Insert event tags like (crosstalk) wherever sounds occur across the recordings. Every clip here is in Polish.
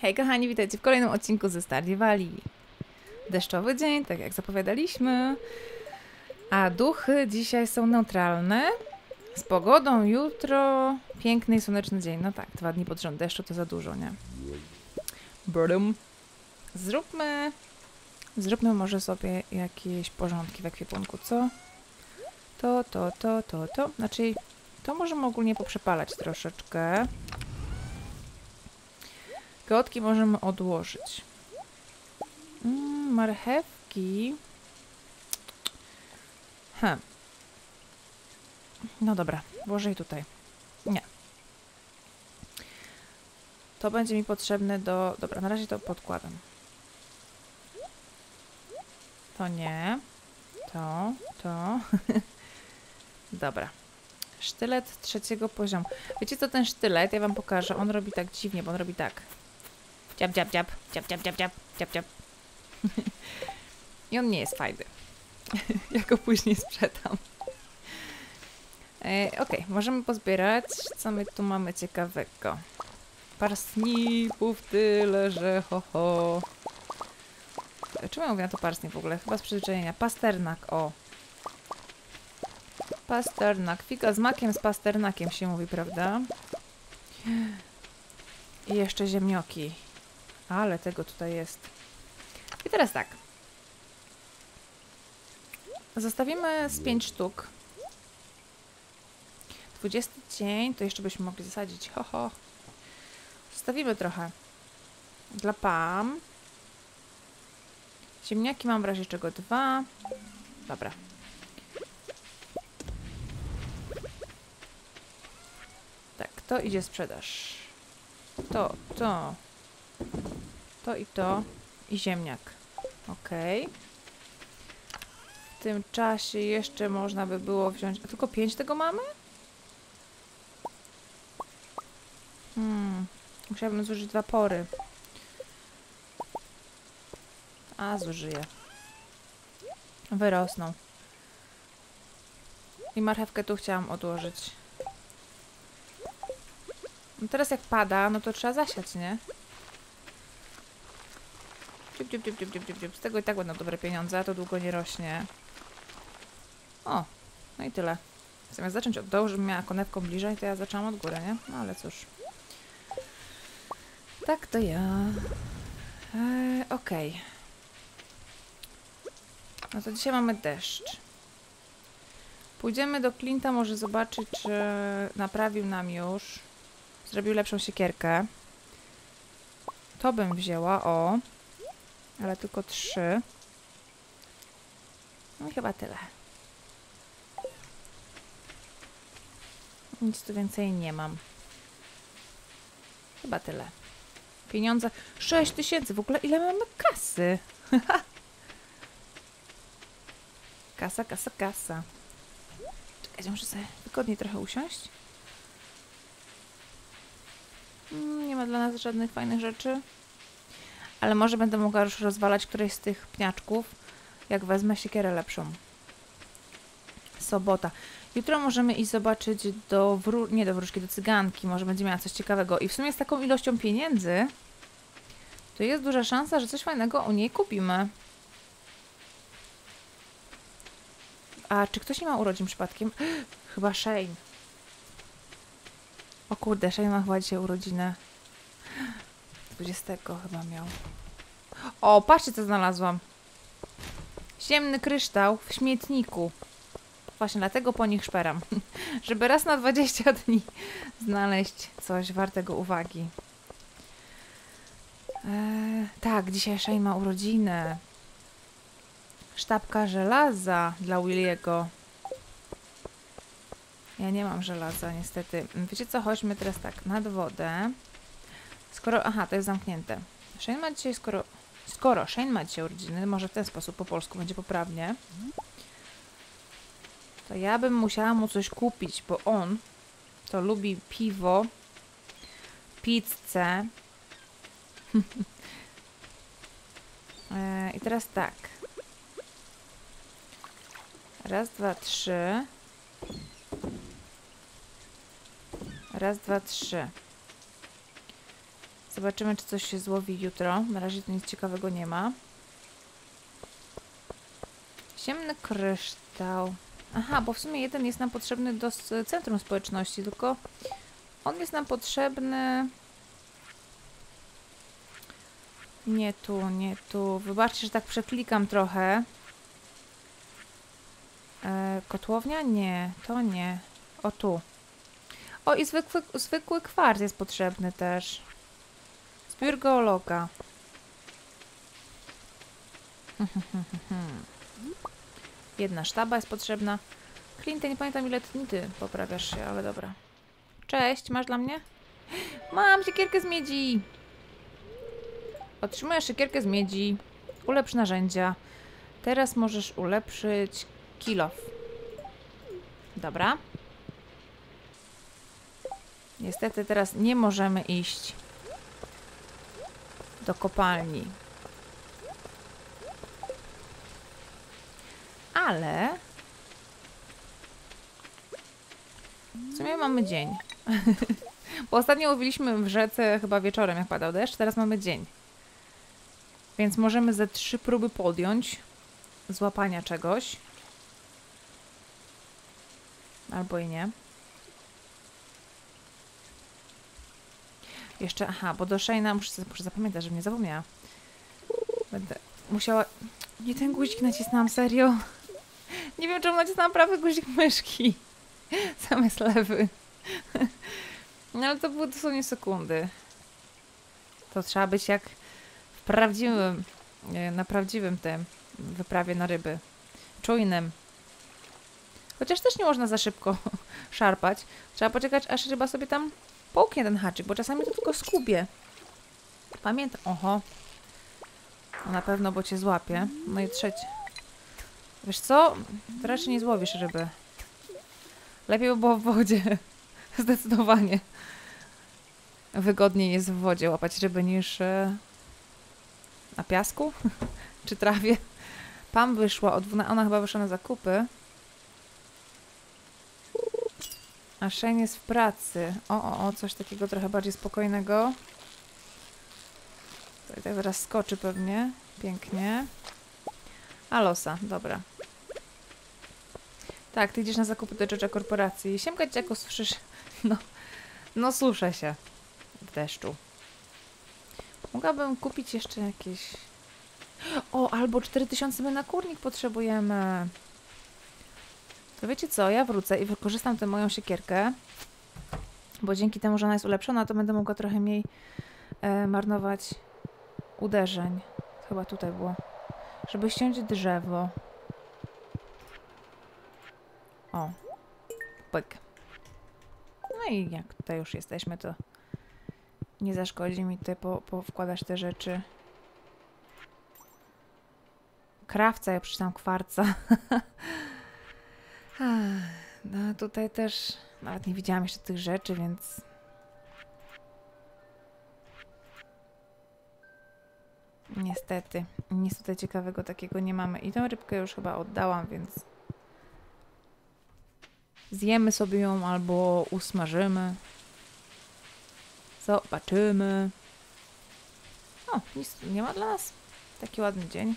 Hej kochani, witajcie w kolejnym odcinku ze Stardew Valley. Deszczowy dzień, tak jak zapowiadaliśmy. A duchy dzisiaj są neutralne. Z pogodą jutro piękny i słoneczny dzień. No tak, dwa dni pod rząd deszczu to za dużo, nie? Brum. Zróbmy... Zróbmy może sobie jakieś porządki w ekwipunku, co? To, to, to, to, to. Znaczy, to możemy ogólnie poprzepalać troszeczkę. Gotki możemy odłożyć. Mm, marchewki. Hm. No dobra, włożę je tutaj. Nie. To będzie mi potrzebne do... Dobra, na razie to podkładam. To nie. To, to. (laughs) dobra. Sztylet trzeciego poziomu. Wiecie co ten sztylet? Ja wam pokażę. On robi tak dziwnie, bo on robi tak. Dziab, dziab, dziab, dziab, dziab, dziab, dziab, dziab, dziab. I on nie jest fajny. (laughs) ja go później sprzedam. E, ok, możemy pozbierać. Co my tu mamy ciekawego? Parsnipów tyle, że ho, ho. Czemu ja mówię na to parsnip w ogóle? Chyba z przyzwyczajenia. Pasternak, o. Pasternak. Fika z makiem, z pasternakiem się mówi, prawda? I jeszcze ziemnioki. Ale tego tutaj jest. I teraz tak. Zostawimy z 5 sztuk. 20 dzień, to jeszcze byśmy mogli zasadzić. Ho, ho. Zostawimy trochę. Dla Pam. Ziemniaki mam w razie czego dwa. Dobra. Tak, to idzie sprzedaż. To, to. To i to. I ziemniak. Ok. W tym czasie jeszcze można by było wziąć... A tylko pięć tego mamy? Hmm. Musiałabym zużyć dwa pory. A, zużyję. Wyrosną. I marchewkę tu chciałam odłożyć. No teraz jak pada, no to trzeba zasiać, nie? Dziup, dziup, dziup, dziup, dziup, dziup. Z tego i tak będą dobre pieniądze, to długo nie rośnie. O, no i tyle. Zamiast zacząć od dołu, żebym miała konewką bliżej, to ja zaczęłam od góry, nie? No ale cóż. Tak to ja. Eee, Okej. Okay. No to dzisiaj mamy deszcz. Pójdziemy do Clint'a, może zobaczyć, czy naprawił nam już. Zrobił lepszą siekierkę. To bym wzięła, o. Ale tylko trzy. No i chyba tyle. Nic tu więcej nie mam. Chyba tyle. Pieniądze. 6 tysięcy. W ogóle ile mamy kasy? (laughs) kasa, kasa, kasa. Czekajcie, muszę sobie wygodniej trochę usiąść. Mm, nie ma dla nas żadnych fajnych rzeczy. Ale może będę mogła już rozwalać któreś z tych pniaczków, jak wezmę siekierę lepszą. Sobota. Jutro możemy iść zobaczyć do wró nie do wróżki, do cyganki. Może będzie miała coś ciekawego. I w sumie z taką ilością pieniędzy to jest duża szansa, że coś fajnego u niej kupimy. A czy ktoś nie ma urodzin przypadkiem? (gasps) Chyba Shane. O kurde, Shane ma chyba dzisiaj urodzinę. 20 chyba miał. O, patrzcie co znalazłam. Ziemny kryształ w śmietniku. Właśnie dlatego po nich szperam. (laughs) Żeby raz na 20 dni znaleźć coś wartego uwagi. Eee, tak, dzisiaj Shane ma urodzinę. Sztabka żelaza dla Williego. Ja nie mam żelaza, niestety. Wiecie co, chodźmy teraz tak, nad wodę. Skoro, aha, to jest zamknięte. Shane ma dzisiaj, skoro, skoro Shane ma dzisiaj urodziny, może w ten sposób po polsku będzie poprawnie, to ja bym musiała mu coś kupić, bo on to lubi piwo, pizzę. (laughs) e, I teraz tak. Raz, dwa, trzy. Raz, dwa, trzy. Zobaczymy, czy coś się złowi jutro. Na razie tu nic ciekawego nie ma. Ciemny kryształ. Aha, bo w sumie jeden jest nam potrzebny do centrum społeczności, tylko on jest nam potrzebny. Nie tu, nie tu. Wybaczcie, że tak przeklikam trochę. E, kotłownia? Nie, to nie. O tu. O, i zwykły, zwykły kwarc jest potrzebny też. Zbiór geologa. Jedna sztaba jest potrzebna. Klintę, nie pamiętam ile ty, ty poprawiasz się, ale dobra. Cześć, masz dla mnie? Mam siekierkę z miedzi! Otrzymujesz siekierkę z miedzi. Ulepsz narzędzia. Teraz możesz ulepszyć kilof. Dobra. Niestety teraz nie możemy iść do kopalni. Ale w sumie mamy dzień. (laughs) Bo ostatnio łowiliśmy w rzece chyba wieczorem, jak padał deszcz, teraz mamy dzień. Więc możemy ze trzy próby podjąć złapania czegoś. Albo i nie. Jeszcze, aha, bo do Shane'a muszę, muszę zapamiętać, żebym nie zapomniała. Będę musiała... Nie ten guzik nacisnęłam, serio. Nie wiem, czemu nacisnęłam prawy guzik myszki. (laughs) Zamiast lewy. No ale to były dosłownie sekundy. To trzeba być jak w prawdziwym, e, na prawdziwym tym wyprawie na ryby. Czujnym. Chociaż też nie można za szybko (laughs) szarpać. Trzeba poczekać, aż ryba sobie tam połknie ten haczyk, bo czasami to tylko skubie. Pamiętam. Oho. No na pewno, bo cię złapie. No i trzecie. Wiesz co? Raczej nie złowisz ryby. Lepiej by było w wodzie. (laughs) Zdecydowanie. Wygodniej jest w wodzie łapać ryby niż e, na piasku (laughs) czy trawie. Pam wyszła od 12, ona chyba wyszła na zakupy. A Shane jest w pracy. O, o, o, coś takiego trochę bardziej spokojnego. Tutaj tak zaraz skoczy pewnie. Pięknie. A losa, dobra. Tak, ty idziesz na zakupy do Judge'a korporacji. Siemka dzieciaku, słyszysz? No, no słyszę się w deszczu. Mogłabym kupić jeszcze jakieś... O, albo 4000 my na kurnik potrzebujemy. To wiecie co, ja wrócę i wykorzystam tę moją siekierkę, bo dzięki temu, że ona jest ulepszona, to będę mogła trochę mniej e, marnować uderzeń. Chyba tutaj było. Żeby ściąć drzewo. O. Pyk. No i jak tutaj już jesteśmy, to nie zaszkodzi mi tutaj po, te rzeczy. Krawca, ja przeczytam kwarca. (laughs) No tutaj też nawet nie widziałam jeszcze tych rzeczy, więc... Niestety, nic tutaj ciekawego takiego nie mamy. I tą rybkę już chyba oddałam, więc... Zjemy sobie ją albo usmażymy. Zobaczymy. O, nic nie ma dla nas. Taki ładny dzień.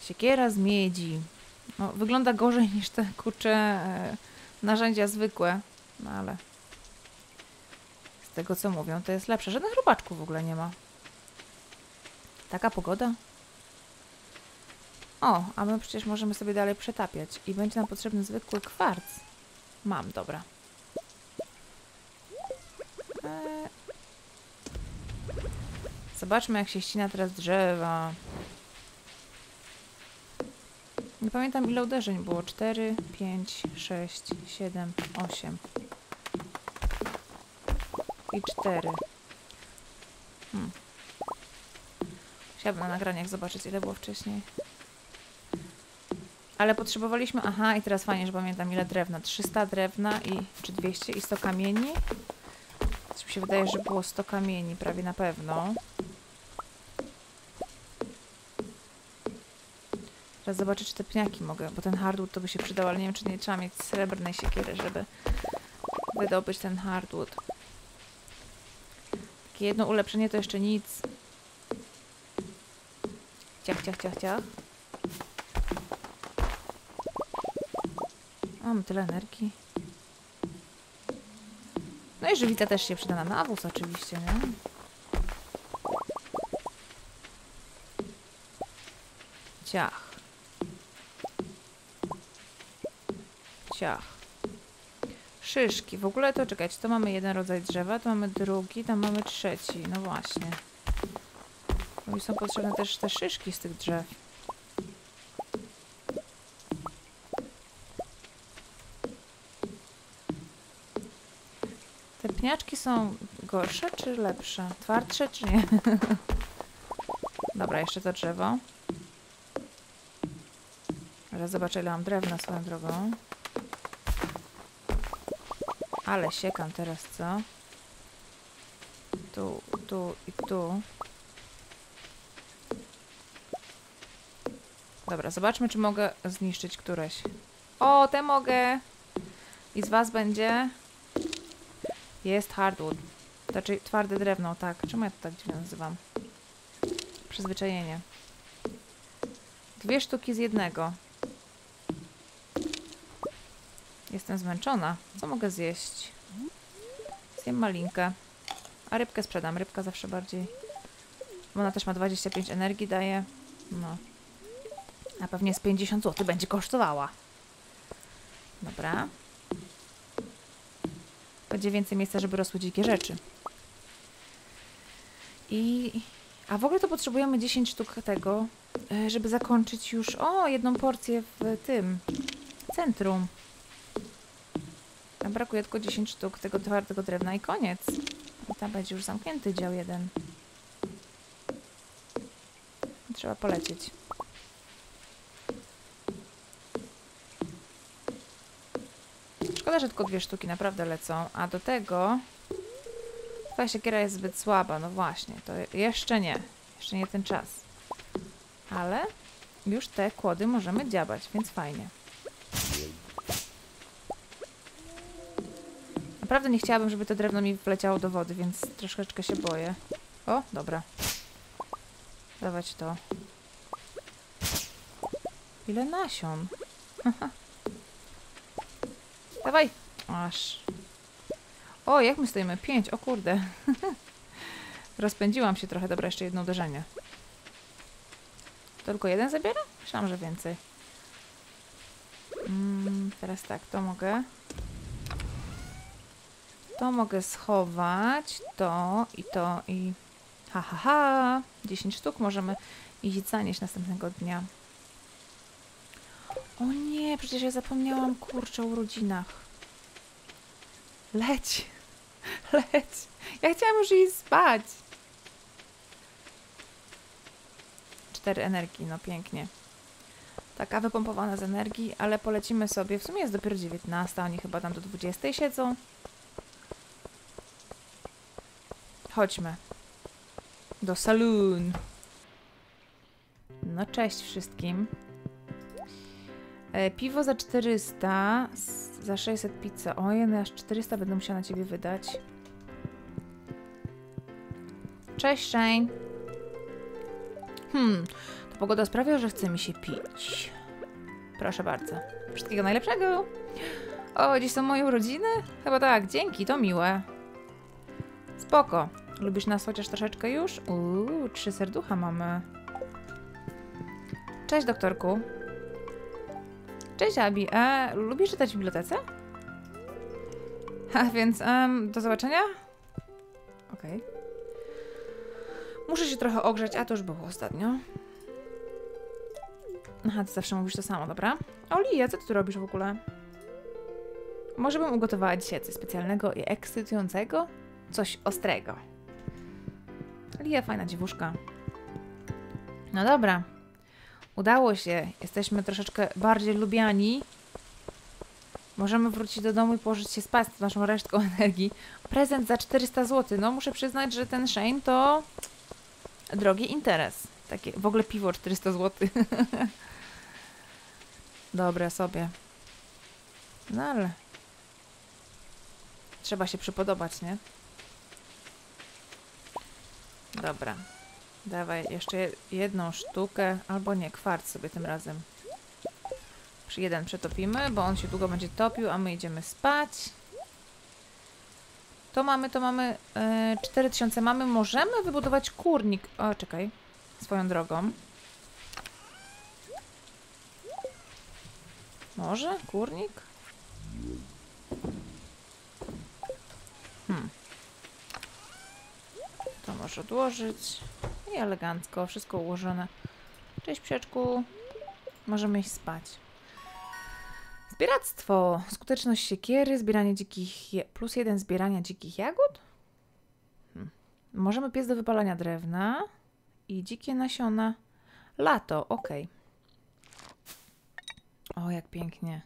Siekiera z miedzi. No, wygląda gorzej niż te kurcze narzędzia zwykłe, no ale z tego co mówią, to jest lepsze. Żadnych robaczków w ogóle nie ma. Taka pogoda. O, a my przecież możemy sobie dalej przetapiać i będzie nam potrzebny zwykły kwarc. Mam, dobra. E... Zobaczmy jak się ścina teraz drzewa. Nie pamiętam ile uderzeń było. 4, 5, 6, 7, 8 i 4. Hmm. Chciałabym na nagraniach zobaczyć ile było wcześniej. Ale potrzebowaliśmy... Aha, i teraz fajnie, że pamiętam ile drewna. 300 drewna i... czy 200 i 100 kamieni. Coś mi się wydaje, że było 100 kamieni, prawie na pewno. Teraz zobaczę, czy te pniaki mogę, bo ten hardwood to by się przydał, ale nie wiem, czy nie trzeba mieć srebrnej siekiery, żeby wydobyć ten hardwood. Takie jedno ulepszenie to jeszcze nic. Ciach, ciach, ciach, ciach. Mam tyle energii. No i żywica też się przyda na nawóz oczywiście, nie? Ciach. Ciach. Szyszki. W ogóle to czekać, to mamy jeden rodzaj drzewa, to mamy drugi, tam mamy trzeci. No właśnie. Mi są potrzebne też te szyszki z tych drzew. Te pniaczki są gorsze czy lepsze? Twardsze czy nie? (laughs) Dobra, jeszcze to drzewo. Zaraz zobaczę ile mam drewna swoją drogą. Ale siekam teraz, co? Tu, tu i tu. Dobra, zobaczmy, czy mogę zniszczyć któreś. O, te mogę! I z was będzie... Jest hardwood. Znaczy twarde drewno, tak. Czemu ja to tak dziwnie nazywam? Przyzwyczajenie. Dwie sztuki z jednego. Jestem zmęczona. Co mogę zjeść? Zjem malinkę. A rybkę sprzedam. Rybka zawsze bardziej... Ona też ma 25 energii, daje. No. A pewnie z 50 zł będzie kosztowała. Dobra. Będzie więcej miejsca, żeby rosły dzikie rzeczy. I... A w ogóle to potrzebujemy 10 sztuk tego, e, żeby zakończyć już... O, jedną porcję w tym... Centrum. Brakuje tylko 10 sztuk tego twardego drewna i koniec. I tam będzie już zamknięty dział jeden. Trzeba polecieć. Szkoda, że tylko dwie sztuki naprawdę lecą. A do tego... Twoja siekiera jest zbyt słaba. No właśnie, to jeszcze nie. Jeszcze nie ten czas. Ale już te kłody możemy dziabać, więc fajnie. Naprawdę nie chciałabym, żeby to drewno mi wleciało do wody, więc troszeczkę się boję. O, dobra. Dawać to. Ile nasion? (laughs) Dawaj! Aż. O, jak my stoimy? Pięć, o kurde. (laughs) Rozpędziłam się trochę. Dobra, jeszcze jedno uderzenie. Tylko jeden zabiera? Myślałam, że więcej. Mm, teraz tak, to mogę. To mogę schować. To i to i... Ha, ha, ha. 10 sztuk możemy iść zanieść następnego dnia. O nie, przecież ja zapomniałam, kurczę, o urodzinach. Leć. (laughs) Leć. Ja chciałam już iść spać. Cztery energii, no pięknie. Taka wypompowana z energii, ale polecimy sobie. W sumie jest dopiero 19, oni chyba tam do 20 siedzą. Chodźmy. Do saloon. No cześć wszystkim. E, piwo za 400, s- za 600 pizza. Ojej, no aż 400 będę musiała na ciebie wydać. Cześć Shane. Hmm, to pogoda sprawia, że chce mi się pić. Proszę bardzo. Wszystkiego najlepszego. O, dziś są moje urodziny? Chyba tak, dzięki, to miłe. Spoko. Lubisz nas chociaż troszeczkę już? Uuu, trzy serducha mamy. Cześć, doktorku. Cześć, Abi. E, lubisz czytać w bibliotece? A więc, em, do zobaczenia? Okej. Muszę się trochę ogrzać, a to już było ostatnio. Aha, ty zawsze mówisz to samo, dobra? O, Lia, co ty tu robisz w ogóle? Może bym ugotowała dzisiaj coś specjalnego i ekscytującego? Coś ostrego. Lia, fajna dziewuszka. No dobra. Udało się. Jesteśmy troszeczkę bardziej lubiani. Możemy wrócić do domu i położyć się spać z naszą resztką (laughs) energii. Prezent za 400 zł. No muszę przyznać, że ten Shane to drogi interes. Takie, w ogóle piwo 400 zł. Dobre sobie. No ale trzeba się przypodobać, nie? Dobra. Dawaj jeszcze je- jedną sztukę, albo nie, kwarc sobie tym razem. Przy jeden przetopimy, bo on się długo będzie topił, a my idziemy spać. To mamy, to mamy e, 4000 mamy. Możemy wybudować kurnik. O, czekaj. Swoją drogą. Może? Kurnik? Hmm. To może odłożyć. I elegancko, wszystko ułożone. Cześć psieczku. Możemy iść spać. Zbieractwo. Skuteczność siekiery, zbieranie dzikich... Je... Plus jeden zbierania dzikich jagód? Hmm. Możemy piec do wypalania drewna i dzikie nasiona. Lato, ok. O, jak pięknie.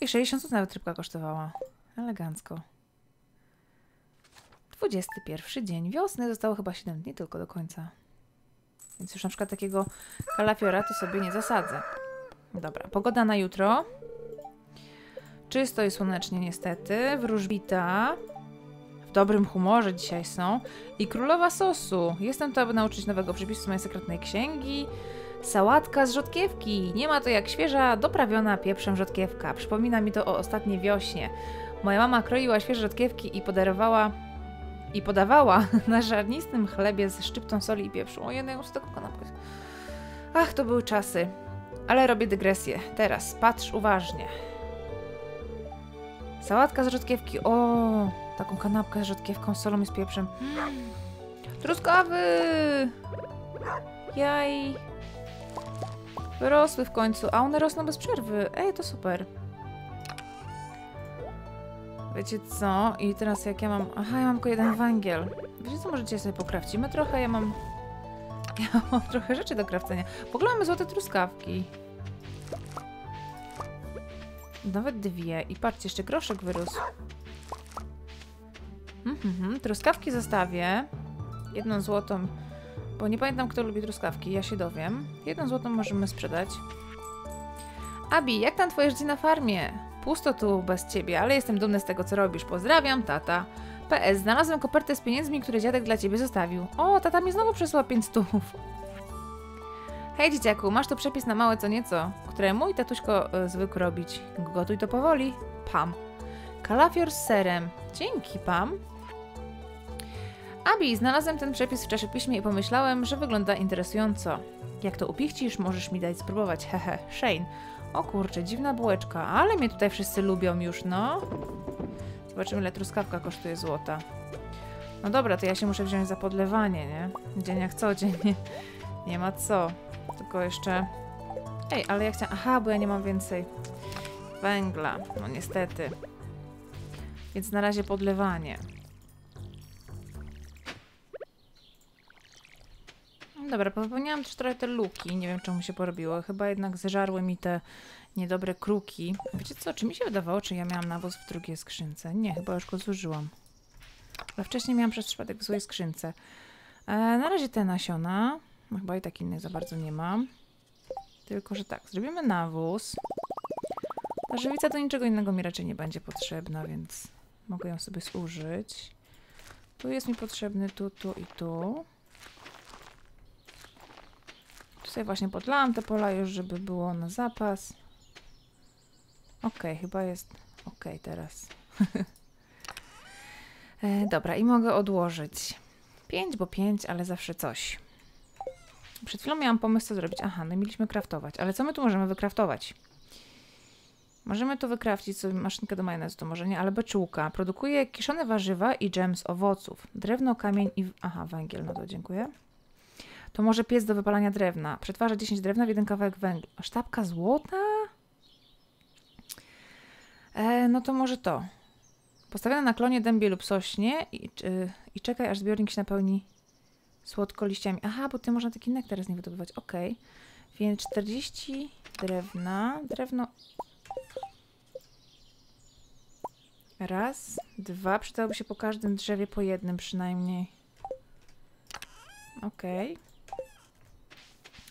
I 60 zł nawet rybka kosztowała. Elegancko. 21 dzień wiosny. Zostało chyba 7 dni tylko do końca. Więc już na przykład takiego kalafiora to sobie nie zasadzę. Dobra, pogoda na jutro. Czysto i słonecznie niestety. Wróżbita. W dobrym humorze dzisiaj są. I królowa sosu. Jestem tu, aby nauczyć nowego przepisu mojej sekretnej księgi. Sałatka z rzodkiewki. Nie ma to jak świeża, doprawiona pieprzem rzodkiewka. Przypomina mi to o ostatniej wiośnie. Moja mama kroiła świeże rzodkiewki i podarowała i podawała (laughs) na żarnistym chlebie ze szczyptą soli i pieprzu. O, jednego z tego kanapkę. Ach, to były czasy. Ale robię dygresję. Teraz patrz uważnie. Sałatka z rzodkiewki. O, taką kanapkę z rzodkiewką, z solą i z pieprzem. Mm. Truskawy! Jaj. Wyrosły w końcu, a one rosną bez przerwy. Ej, to super. Wiecie co? I teraz jak ja mam... Aha, ja mam tylko jeden węgiel. Wiecie co? Możecie sobie pokrawcimy trochę? Ja mam... (laughs) Ja mam trochę rzeczy do krawcenia. W ogóle mamy złote truskawki. Nawet dwie. I patrzcie, jeszcze groszek wyrósł. Mhm. Truskawki zostawię. Jedną złotą, bo nie pamiętam, kto lubi truskawki. Ja się dowiem. Jedną złotą możemy sprzedać. Abi, jak tam twoje życie na farmie? Pusto tu bez ciebie, ale jestem dumny z tego, co robisz. Pozdrawiam, tata. PS, znalazłem kopertę z pieniędzmi, które dziadek dla ciebie zostawił. O, tata mi znowu przysłał 5 stów. Hej, dzieciaku, masz tu przepis na małe co nieco, które mój tatuśko y, zwykł robić. Gotuj to powoli. Pam. Kalafior z serem. Dzięki, Pam. Abi, znalazłem ten przepis w czasopiśmie i pomyślałem, że wygląda interesująco. Jak to upichcisz, możesz mi dać spróbować. Hehe, (laughs) Shane. O kurczę, dziwna bułeczka, ale mnie tutaj wszyscy lubią już, no. Zobaczymy, ile truskawka kosztuje złota. No dobra, to ja się muszę wziąć za podlewanie, nie? Dzień jak co dzień. (laughs) Nie, ma co. Tylko jeszcze... Ej, ale ja chciałam... Aha, bo ja nie mam więcej węgla. No niestety. Więc na razie podlewanie. Dobra, popełniałam też trochę te luki. Nie wiem, czemu się porobiło. Chyba jednak zeżarły mi te niedobre kruki. Wiecie co, czy mi się wydawało, czy ja miałam nawóz w drugiej skrzynce? Nie, chyba już go zużyłam. Ale wcześniej miałam przez przypadek w złej skrzynce. E, na razie te nasiona. No, chyba i tak innych za bardzo nie mam. Tylko, że tak, zrobimy nawóz. Ta żywica do niczego innego mi raczej nie będzie potrzebna, więc mogę ją sobie zużyć. Tu jest mi potrzebny, tu, tu i tu. Tu sobie właśnie podlałam te pola już, żeby było na zapas. Ok, chyba jest ok teraz. (laughs) e, dobra, i mogę odłożyć. 5, bo 5, ale zawsze coś. Przed chwilą miałam pomysł, co zrobić. Aha, no mieliśmy kraftować. Ale co my tu możemy wykraftować? Możemy tu wykrafcić sobie maszynkę do majonezu, to może nie, ale beczułka. Produkuje kiszone warzywa i dżem z owoców. Drewno, kamień i... Aha, węgiel, no to dziękuję. To może piec do wypalania drewna. Przetwarza 10 drewna w jeden kawałek węgla. Sztabka złota? E, no to może to. Postawione na klonie, dębie lub sośnie i, y, i czekaj, aż zbiornik się napełni słodko liściami. Aha, bo ty można taki nektar z niej wydobywać. Ok. Więc 40 drewna. Drewno. Raz, dwa. Przydałoby się po każdym drzewie po jednym przynajmniej. Okej.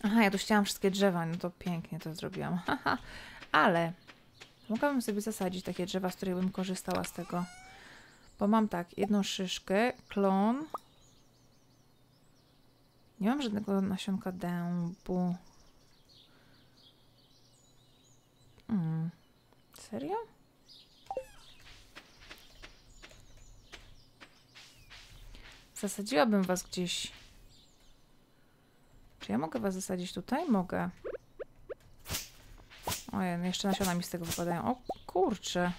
Aha, ja tu chciałam wszystkie drzewa, no to pięknie to zrobiłam. (laughs) Ale mogłabym sobie zasadzić takie drzewa, z których bym korzystała z tego. Bo mam tak, jedną szyszkę, klon, Nie mam żadnego nasionka dębu. Mm. Serio? Zasadziłabym was gdzieś. Czy ja mogę was zasadzić tutaj? Mogę. Ojej, no jeszcze nasiona mi z tego wypadają. O kurczę.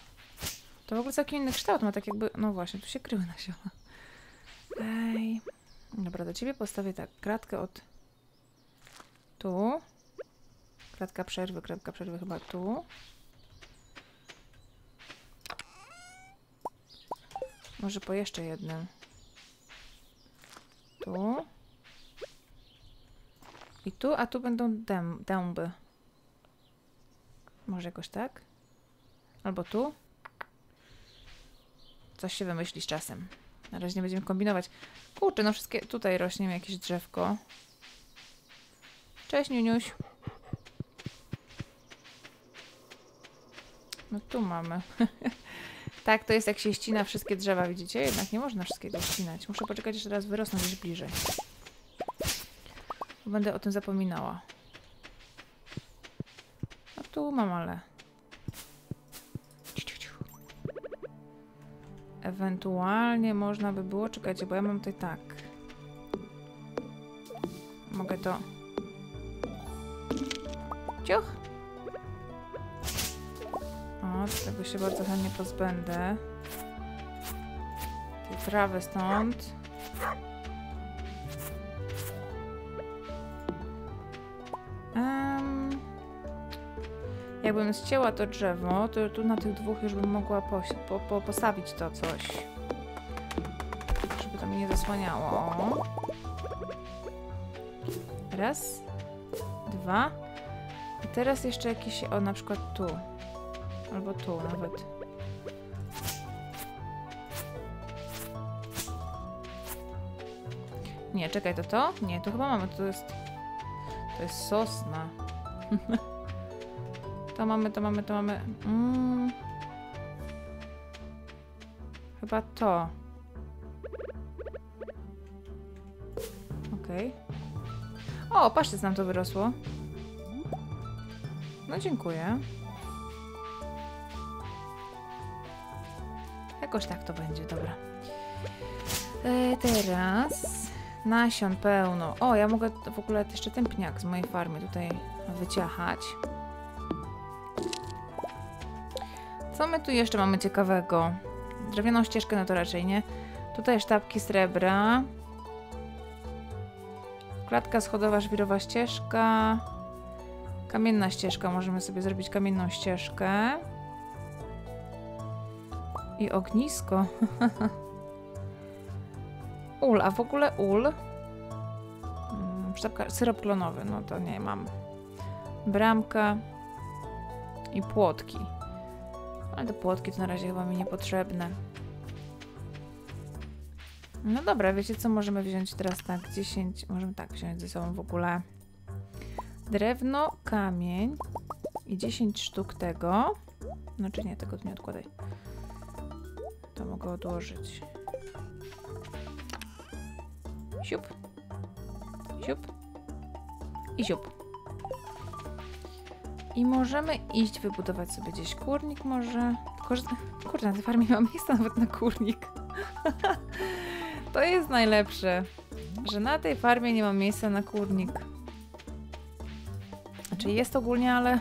To w ogóle całkiem inny kształt ma, tak jakby... No właśnie, tu się kryły nasiona. Ej. Dobra, do ciebie postawię tak. Kratkę od... Tu. Kratka przerwy, kratka przerwy chyba tu. Może po jeszcze jednym. Tu. I tu, a tu będą dęb, dęby. Może jakoś tak? Albo tu? Coś się wymyśli z czasem. Na razie nie będziemy kombinować. Kurczę, no wszystkie... Tutaj rośnie jakieś drzewko. Cześć, Niuniuś. No tu mamy. (laughs) tak, to jest jak się ścina wszystkie drzewa, widzicie? Jednak nie można wszystkiego ścinać. Muszę poczekać, jeszcze raz wyrosną gdzieś bliżej. Będę o tym zapominała. A tu mam, ale... Ewentualnie można by było... Czekajcie, bo ja mam tutaj tak. Mogę to... Ciuch! O, tego się bardzo chętnie pozbędę. Tej trawy stąd. Jakbym ścięła to drzewo, to tu na tych dwóch już bym mogła po, po, postawić to coś. Żeby to mi nie zasłaniało. Raz. Dwa. I teraz jeszcze jakieś, o na przykład tu. Albo tu nawet. Nie, czekaj, to to? Nie, to chyba mamy, to jest... To jest sosna. (laughs) to mamy, to mamy, to mamy... Mm. Chyba to. Okej. Okay. O, patrzcie, nam to wyrosło. No, dziękuję. Jakoś tak to będzie, dobra. E, teraz nasion pełno. O, ja mogę w ogóle jeszcze ten pniak z mojej farmy tutaj wyciachać. Co my tu jeszcze mamy ciekawego? Drewnianą ścieżkę, no to raczej nie. Tutaj sztabki srebra. Klatka schodowa, żwirowa ścieżka. Kamienna ścieżka. Możemy sobie zrobić kamienną ścieżkę. I ognisko. (laughs) ul, a w ogóle ul. Hmm, sztabka, syrop klonowy, no to nie mam. Bramka i płotki. Ale te płotki to na razie chyba mi niepotrzebne. No dobra, wiecie co możemy wziąć teraz tak, 10, możemy tak wziąć ze sobą w ogóle drewno, kamień i 10 sztuk tego. Znaczy nie, tego nie odkładaj. To mogę odłożyć. Siup. Siup. I siup. I możemy iść wybudować sobie gdzieś kurnik może. Kurde, na tej farmie nie ma miejsca nawet na kurnik. (laughs) to jest najlepsze, że na tej farmie nie ma miejsca na kurnik. Znaczy jest ogólnie, ale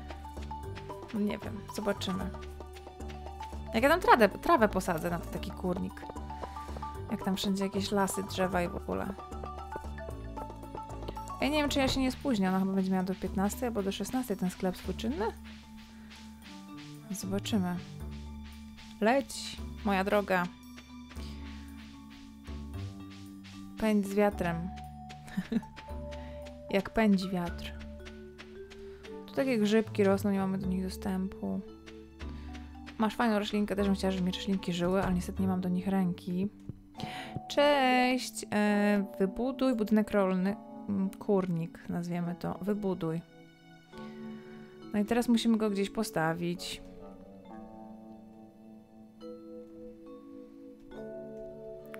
(laughs) nie wiem, zobaczymy. Jak ja tam trawę, trawę posadzę na taki kurnik. Jak tam wszędzie jakieś lasy, drzewa i w ogóle. Ja nie wiem, czy ja się nie spóźnię. Ona chyba będzie miała do 15 albo do 16 ten sklep swój. Zobaczymy. Leć, moja droga. Pędź z wiatrem. (laughs) Jak pędzi wiatr. Tu takie grzybki rosną, nie mamy do nich dostępu. Masz fajną roślinkę, też bym chciała, żeby mi roślinki żyły, ale niestety nie mam do nich ręki. Cześć! E, wybuduj budynek rolny. Mm, kurnik, nazwiemy to. Wybuduj. No i teraz musimy go gdzieś postawić.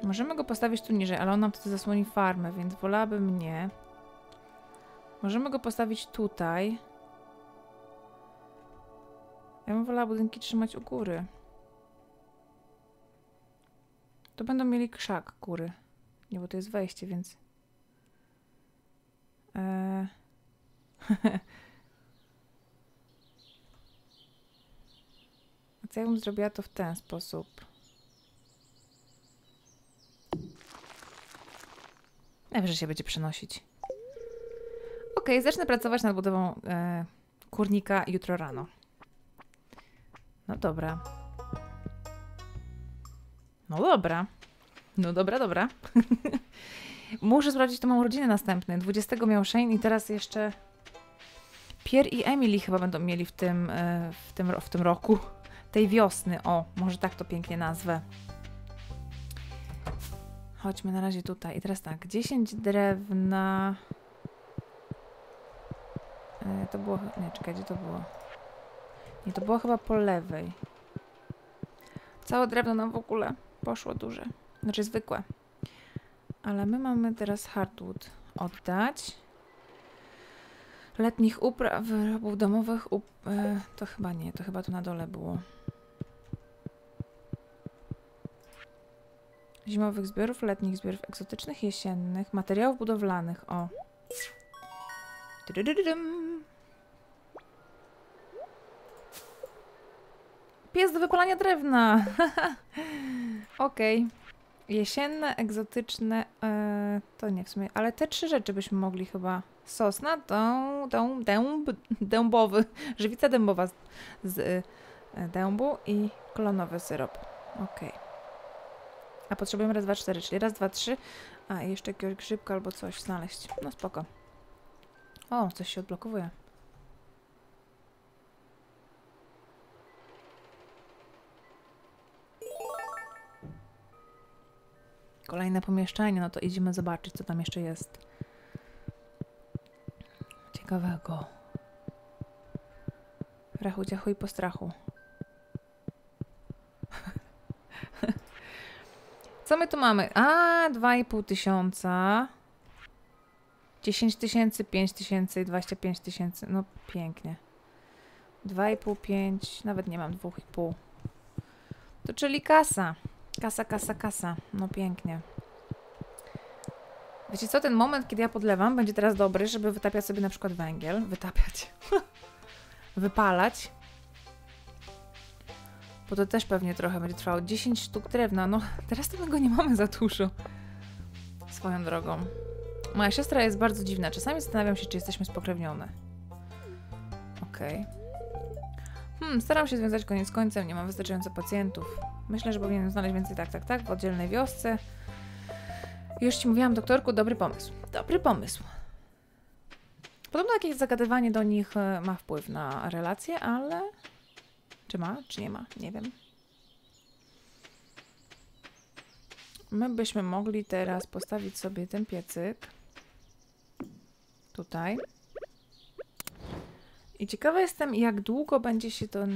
Możemy go postawić tu niżej, ale on nam wtedy zasłoni farmę, więc wolałabym nie. Możemy go postawić tutaj. Ja bym wolała budynki trzymać u góry. To będą mieli krzak góry. Nie, bo to jest wejście, więc... Eee... (laughs) A co ja bym zrobiła to w ten sposób? Najwyżej się będzie przenosić. Ok, zacznę pracować nad budową e, kurnika jutro rano. No dobra. No dobra. No dobra, dobra. (laughs) Muszę sprawdzić tą małą rodzinę następny. 20 miał Shane i teraz jeszcze Pierre i Emily chyba będą mieli w tym, e, w tym, w tym roku. Tej wiosny. O, może tak to pięknie nazwę. Chodźmy na razie tutaj. I teraz tak, 10 drewna. E, to było. Nie, czekaj, gdzie to było? Nie, to było chyba po lewej. Całe drewno nam w ogóle poszło duże. Znaczy zwykłe. Ale my mamy teraz hardwood oddać. Letnich upraw, wyrobów domowych. Up, e, to chyba nie, to chyba tu na dole było. Zimowych zbiorów, letnich zbiorów egzotycznych, jesiennych, materiałów budowlanych. O. Pies do wypalania drewna. Okej. Jesienne, egzotyczne, e, to nie w sumie, ale te trzy rzeczy byśmy mogli chyba. Sosna, dąb, dąb, dęb, dębowy, (laughs) żywica dębowa z, z e, dębu i klonowy syrop. Okej. A potrzebujemy raz, dwa, cztery, czyli raz, dwa, trzy. A, jeszcze jakiegoś grzybka albo coś znaleźć. No spoko. O, coś się odblokowuje. Kolejne pomieszczenie, no to idziemy zobaczyć, co tam jeszcze jest. Ciekawego. Rachu, ciachu i postrachu. (laughs) Co my tu mamy? A, 2,5 tysiąca. 10 tysięcy, 5 tysięcy i 25 tysięcy. No pięknie. 2,5, 5, nawet nie mam 2,5. To czyli kasa. Kasa, kasa, kasa. No pięknie. Wiecie co, ten moment, kiedy ja podlewam, będzie teraz dobry, żeby wytapiać sobie na przykład węgiel. Wytapiać. (laughs) Wypalać. Bo to też pewnie trochę będzie trwało. 10 sztuk drewna. No, teraz to my go nie mamy za dużo. Swoją drogą. Moja siostra jest bardzo dziwna. Czasami zastanawiam się, czy jesteśmy spokrewnione. Okej. Hmm, staram się związać koniec końcem. Nie mam wystarczająco pacjentów. Myślę, że powinienem znaleźć więcej tak, tak, tak w oddzielnej wiosce. Już ci mówiłam, doktorku, dobry pomysł. Dobry pomysł. Podobno jakieś zagadywanie do nich e, ma wpływ na relacje, ale... Czy ma, czy nie ma? Nie wiem. My byśmy mogli teraz postawić sobie ten piecyk. Tutaj. I ciekawa jestem, jak długo będzie się to e,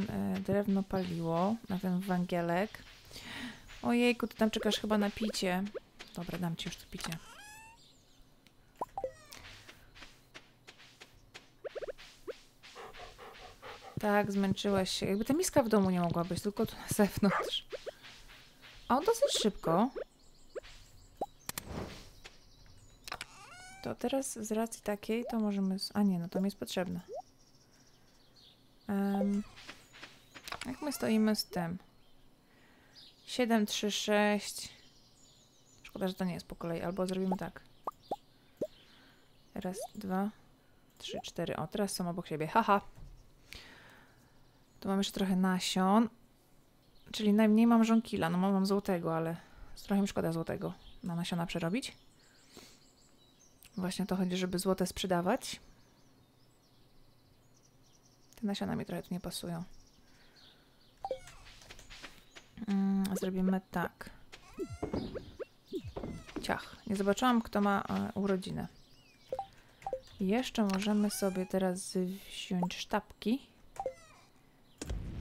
drewno paliło na ten węgielek. Ojejku, ty tam czekasz chyba na picie. Dobra, dam ci już to picie. Tak, zmęczyłaś się. Jakby ta miska w domu nie mogła być, tylko tu na zewnątrz. A on dosyć szybko. To teraz z racji takiej to możemy... A nie, no to mi jest potrzebne. Em, jak my stoimy z tym? 7, 3, 6. Szkoda, że to nie jest po kolei. Albo zrobimy tak. Raz, dwa, trzy, cztery. O, teraz są obok siebie. Haha. Tu mam jeszcze trochę nasion. Czyli najmniej mam żonkila. No mam, złotego, ale trochę mi szkoda złotego na nasiona przerobić. Właśnie to chodzi, żeby złote sprzedawać. Te nasiona mi trochę tu nie pasują. Mm, zrobimy tak. Ciach. Nie zobaczyłam, kto ma e, urodzinę. Jeszcze możemy sobie teraz wziąć sztabki.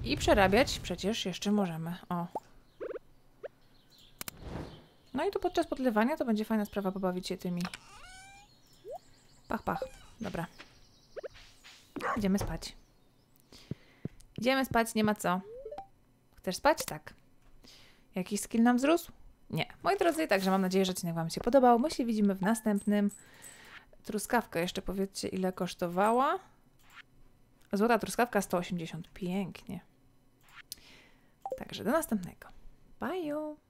I przerabiać przecież jeszcze możemy. O. No i tu podczas podlewania to będzie fajna sprawa pobawić się tymi. Pach, pach. Dobra. Idziemy spać. Idziemy spać, nie ma co. Chcesz spać? Tak. Jakiś skill nam wzrósł? Nie. Moi drodzy, także mam nadzieję, że odcinek Wam się podobał. My się widzimy w następnym. Truskawka jeszcze powiedzcie, ile kosztowała. Złota truskawka 180. Pięknie. Także do następnego. Bye!